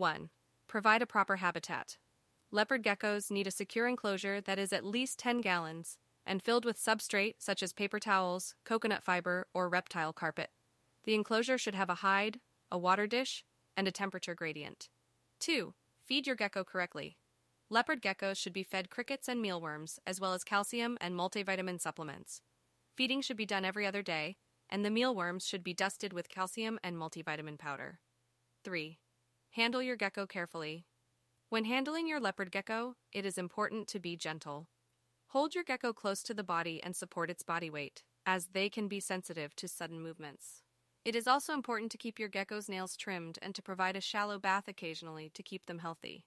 1. Provide a proper habitat. Leopard geckos need a secure enclosure that is at least 10 gallons and filled with substrate such as paper towels, coconut fiber, or reptile carpet. The enclosure should have a hide, a water dish, and a temperature gradient. 2. Feed your gecko correctly. Leopard geckos should be fed crickets and mealworms, as well as calcium and multivitamin supplements. Feeding should be done every other day, and the mealworms should be dusted with calcium and multivitamin powder. 3. Handle your gecko carefully. When handling your leopard gecko, it is important to be gentle. Hold your gecko close to the body and support its body weight, as they can be sensitive to sudden movements. It is also important to keep your gecko's nails trimmed and to provide a shallow bath occasionally to keep them healthy.